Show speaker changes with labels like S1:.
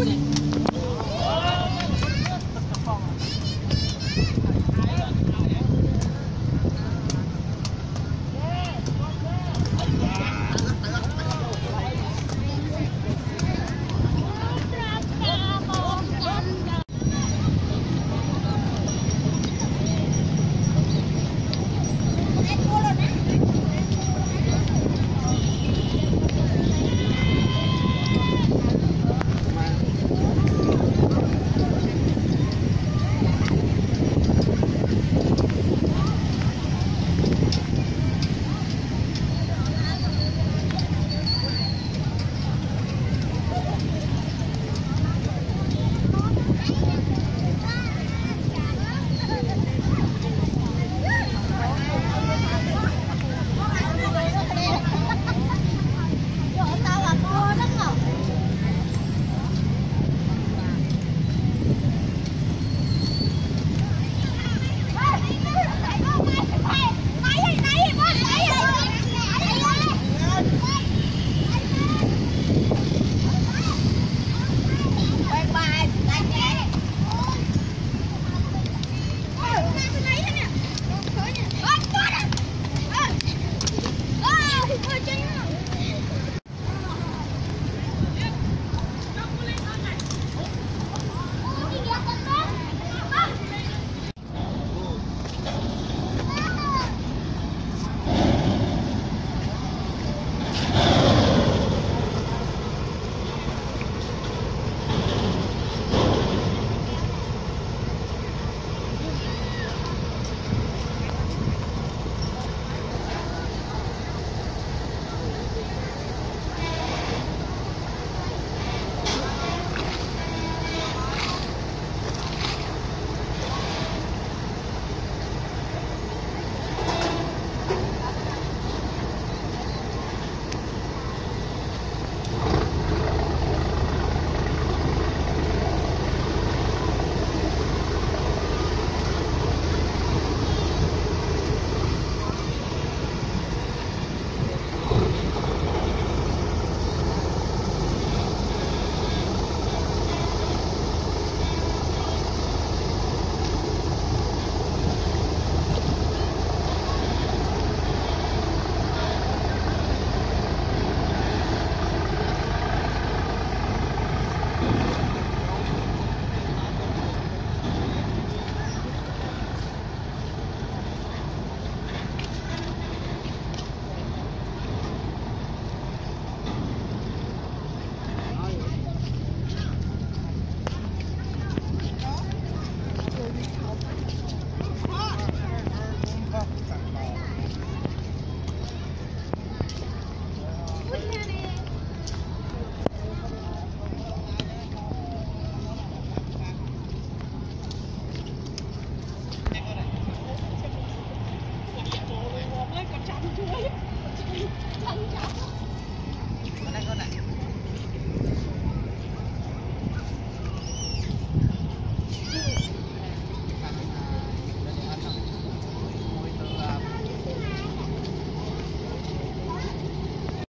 S1: будет?
S2: Look at